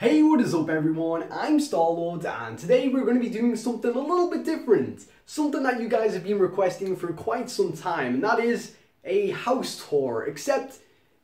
Hey, what is up everyone? I'm Starlord and today we're going to be doing something a little bit different. Something that you guys have been requesting for quite some time and that is a house tour. Except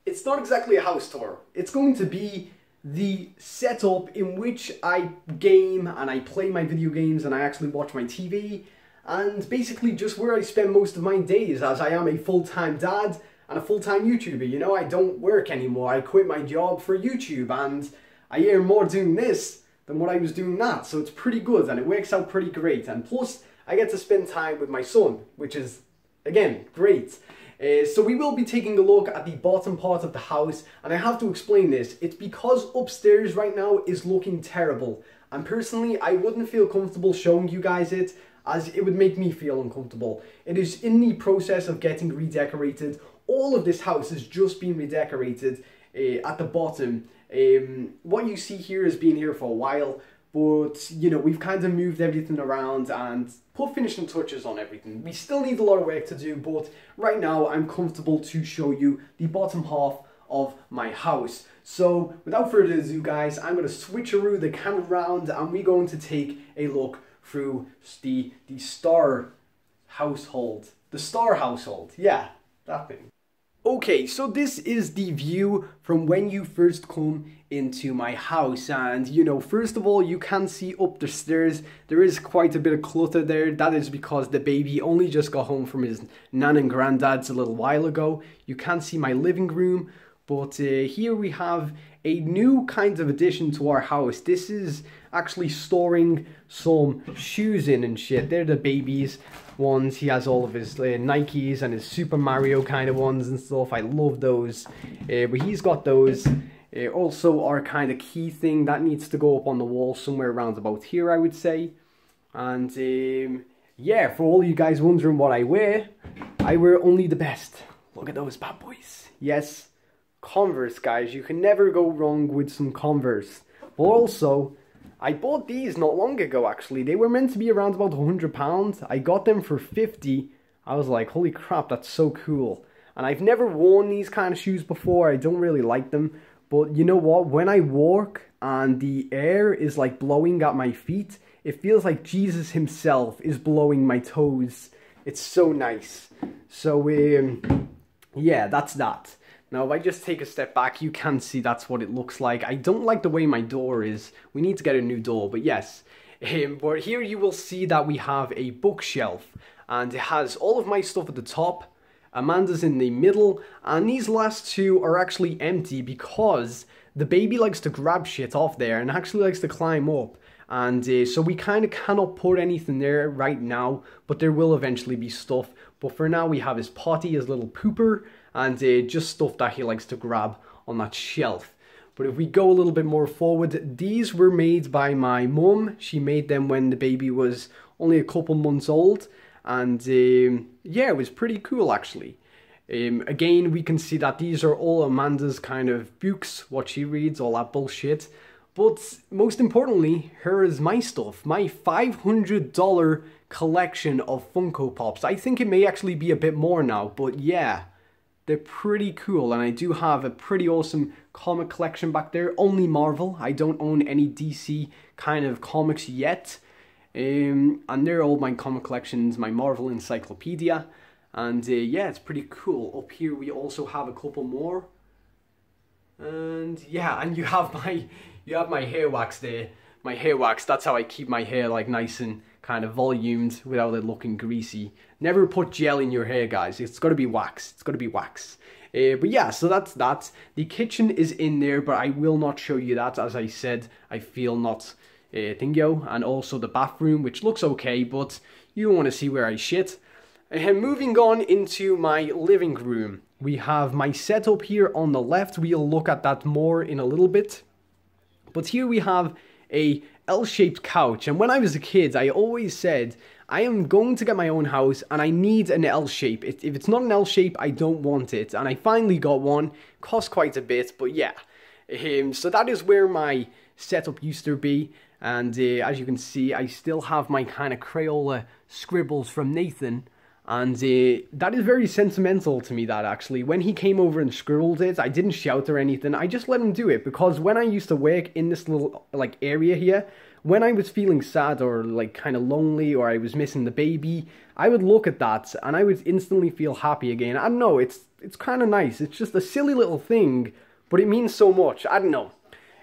it's not exactly a house tour. It's going to be the setup in which I game and I play my video games and I actually watch my TV and basically just where I spend most of my days as I am a full-time dad and a full-time YouTuber. You know, I don't work anymore. I quit my job for YouTube and I earn more doing this than what I was doing that. So it's pretty good and it works out pretty great. And plus, I get to spend time with my son, which is, again, great. Uh, so we will be taking a look at the bottom part of the house and I have to explain this. It's because upstairs right now is looking terrible. And personally, I wouldn't feel comfortable showing you guys it as it would make me feel uncomfortable. It is in the process of getting redecorated. All of this house has just been redecorated uh, at the bottom um, what you see here has been here for a while, but you know we've kind of moved everything around and put finishing touches on everything. We still need a lot of work to do, but right now I'm comfortable to show you the bottom half of my house. So without further ado guys, I'm going to switcheroo the camera around and we're going to take a look through the, the star household. The star household, yeah, that thing. Okay, so this is the view from when you first come into my house. And you know first of all you can see up the stairs there is quite a bit of clutter there. That is because the baby only just got home from his nan and granddad's a little while ago. You can see my living room but uh, here we have a new kind of addition to our house this is actually storing some shoes in and shit they're the babies ones. He has all of his uh, Nikes and his Super Mario kind of ones and stuff. I love those. Uh, but he's got those. Uh, also, our kind of key thing that needs to go up on the wall somewhere around about here, I would say. And um, yeah, for all you guys wondering what I wear, I wear only the best. Look at those bad boys. Yes, Converse, guys. You can never go wrong with some Converse. Also, I bought these not long ago actually. They were meant to be around about 100 pounds. I got them for 50. I was like, holy crap, that's so cool. And I've never worn these kind of shoes before. I don't really like them. But you know what? When I walk and the air is like blowing at my feet, it feels like Jesus himself is blowing my toes. It's so nice. So, um, yeah, that's that. Now, if I just take a step back, you can see that's what it looks like. I don't like the way my door is. We need to get a new door, but yes. Um, but here you will see that we have a bookshelf, and it has all of my stuff at the top. Amanda's in the middle, and these last two are actually empty because the baby likes to grab shit off there and actually likes to climb up. And uh, so we kind of cannot put anything there right now, but there will eventually be stuff. But for now, we have his potty, his little pooper, and uh, just stuff that he likes to grab on that shelf. But if we go a little bit more forward, these were made by my mum. She made them when the baby was only a couple months old. And um, yeah, it was pretty cool actually. Um, again, we can see that these are all Amanda's kind of books, what she reads, all that bullshit. But most importantly, here is my stuff, my $500 collection of Funko Pops. I think it may actually be a bit more now, but yeah. They're pretty cool, and I do have a pretty awesome comic collection back there. Only Marvel. I don't own any DC kind of comics yet. Um, and they're all my comic collections, my Marvel encyclopedia. And uh, yeah, it's pretty cool. Up here we also have a couple more. And yeah, and you have my you have my hair wax there. My hair wax, that's how I keep my hair like nice and kind of volumed without it looking greasy. Never put gel in your hair, guys. It's got to be wax. It's got to be wax. Uh, but yeah, so that's that. The kitchen is in there, but I will not show you that. As I said, I feel not uh. And also the bathroom, which looks okay, but you don't want to see where I shit. And moving on into my living room. We have my setup here on the left. We'll look at that more in a little bit. But here we have a L-shaped couch. And when I was a kid, I always said, I am going to get my own house and I need an L shape. If it's not an L shape, I don't want it. And I finally got one. Cost quite a bit, but yeah. Um, so that is where my setup used to be. And uh, as you can see, I still have my kind of Crayola scribbles from Nathan. And uh, that is very sentimental to me, that actually. When he came over and scribbled it, I didn't shout or anything. I just let him do it because when I used to work in this little like area here, when I was feeling sad or like kind of lonely or I was missing the baby, I would look at that and I would instantly feel happy again. I don't know, it's it's kind of nice. It's just a silly little thing, but it means so much. I don't know.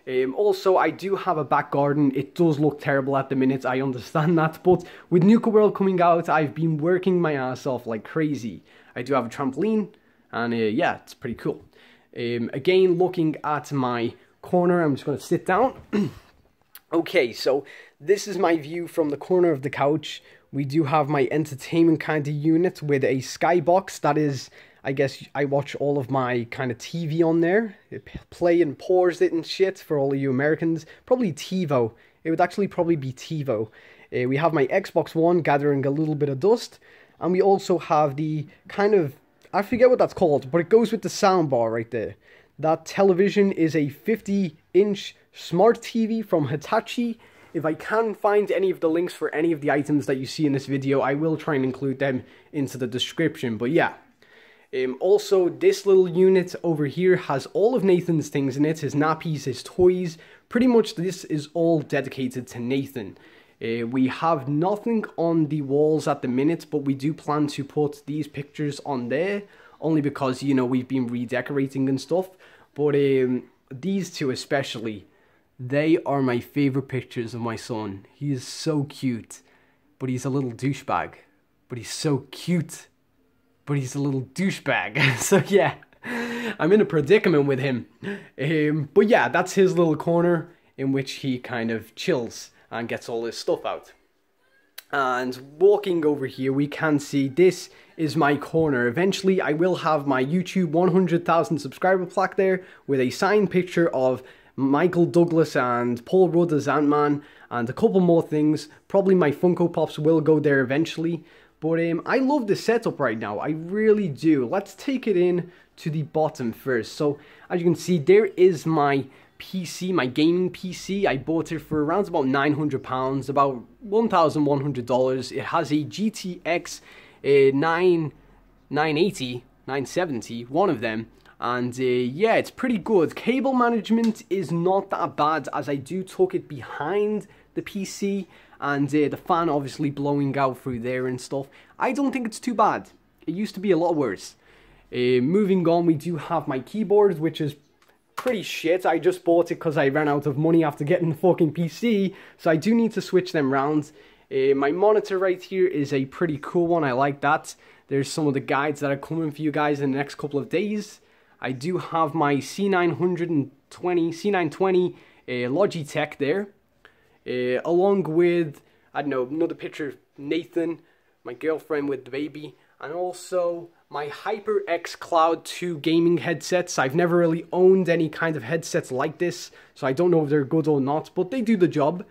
Um, also, I do have a back garden. It does look terrible at the minute, I understand that. But with Nuka World coming out, I've been working my ass off like crazy. I do have a trampoline, and uh, yeah, it's pretty cool. Um, again, looking at my corner, I'm just going to sit down. okay, so this is my view from the corner of the couch. We do have my entertainment kind of unit with a skybox that is I guess I watch all of my kind of TV on there. It play and pause it and shit for all of you Americans. Probably TiVo. It would actually probably be TiVo. Uh, we have my Xbox One gathering a little bit of dust. And we also have the kind of, I forget what that's called, but it goes with the soundbar right there. That television is a 50 inch smart TV from Hitachi. If I can find any of the links for any of the items that you see in this video, I will try and include them into the description. But yeah, um, also, this little unit over here has all of Nathan's things in it, his nappies, his toys. Pretty much this is all dedicated to Nathan. Uh, we have nothing on the walls at the minute, but we do plan to put these pictures on there, only because, you know, we've been redecorating and stuff. But um, these two especially, they are my favorite pictures of my son. He is so cute, but he's a little douchebag. But he's so cute but he's a little douchebag. so yeah, I'm in a predicament with him. Um, but yeah, that's his little corner in which he kind of chills and gets all his stuff out. And walking over here, we can see this is my corner. Eventually, I will have my YouTube 100,000 subscriber plaque there with a signed picture of Michael Douglas and Paul Rudd as Ant-Man and a couple more things. Probably my Funko Pops will go there eventually. But um, I love the setup right now. I really do. Let's take it in to the bottom first. So as you can see, there is my PC, my gaming PC. I bought it for around about £900, about $1,100. It has a GTX uh, 9, 980, 970, one of them. And uh, yeah, it's pretty good. Cable management is not that bad as I do tuck it behind the PC and uh, the fan obviously blowing out through there and stuff. I don't think it's too bad. It used to be a lot worse. Uh, moving on, we do have my keyboard, which is pretty shit. I just bought it because I ran out of money after getting the fucking PC, so I do need to switch them round. Uh, my monitor right here is a pretty cool one. I like that. There's some of the guides that are coming for you guys in the next couple of days. I do have my C920, C920 uh, Logitech there. Uh, along with, I don't know, another picture of Nathan, my girlfriend with the baby, and also my HyperX Cloud 2 gaming headsets. I've never really owned any kind of headsets like this, so I don't know if they're good or not, but they do the job.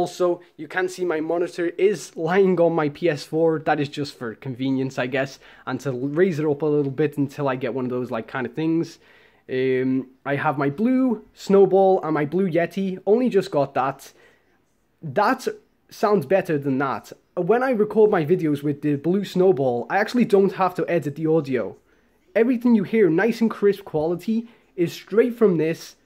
Also, you can see my monitor is lying on my PS4. That is just for convenience, I guess, and to raise it up a little bit until I get one of those like kind of things. Um, I have my blue Snowball and my blue Yeti. Only just got that that sounds better than that. When I record my videos with the Blue Snowball, I actually don't have to edit the audio. Everything you hear, nice and crisp quality, is straight from this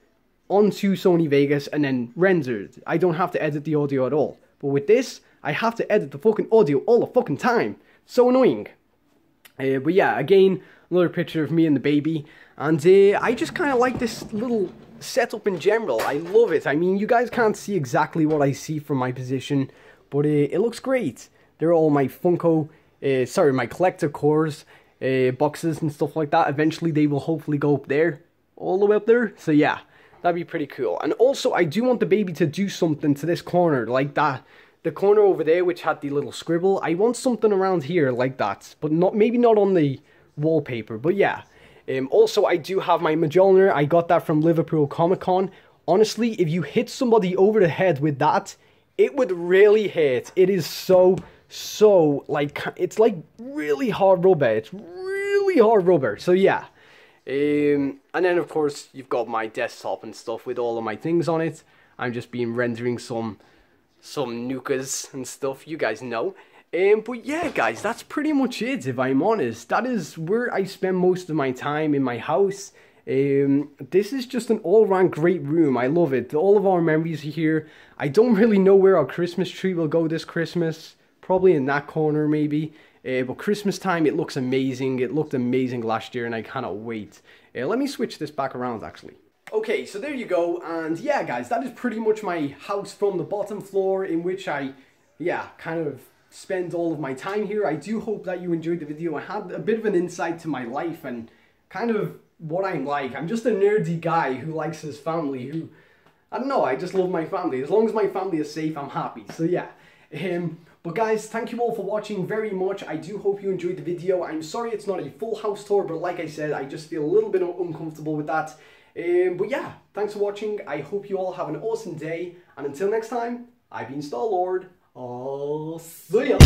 onto Sony Vegas and then rendered. I don't have to edit the audio at all. But with this, I have to edit the fucking audio all the fucking time. So annoying. Uh, but yeah, again, another picture of me and the baby. And uh, I just kind of like this little setup in general. I love it. I mean, you guys can't see exactly what I see from my position, but uh, it looks great. They're all my Funko, uh, sorry, my Collector Corps, uh, boxes and stuff like that. Eventually, they will hopefully go up there, all the way up there. So yeah, that'd be pretty cool. And also, I do want the baby to do something to this corner, like that. The corner over there, which had the little scribble, I want something around here like that, but not maybe not on the wallpaper. But yeah, um, also, I do have my Mjolnir. I got that from Liverpool Comic Con. Honestly, if you hit somebody over the head with that, it would really hurt. It is so, so, like, it's like really hard rubber. It's really hard rubber. So, yeah. Um, and then, of course, you've got my desktop and stuff with all of my things on it. I'm just been rendering some some nukas and stuff. You guys know. Um, but yeah, guys, that's pretty much it, if I'm honest. That is where I spend most of my time in my house. Um, this is just an all-round great room. I love it. All of our memories are here. I don't really know where our Christmas tree will go this Christmas. Probably in that corner, maybe. Uh, but Christmas time, it looks amazing. It looked amazing last year, and I cannot wait. Uh, let me switch this back around, actually. Okay, so there you go. And yeah, guys, that is pretty much my house from the bottom floor in which I, yeah, kind of spend all of my time here. I do hope that you enjoyed the video. I had a bit of an insight to my life and kind of what I'm like. I'm just a nerdy guy who likes his family, who, I don't know, I just love my family. As long as my family is safe, I'm happy. So yeah. Um, but guys, thank you all for watching very much. I do hope you enjoyed the video. I'm sorry it's not a full house tour, but like I said, I just feel a little bit uncomfortable with that. Um, but yeah, thanks for watching. I hope you all have an awesome day. And until next time, I've been Star Lord. I'll see ya.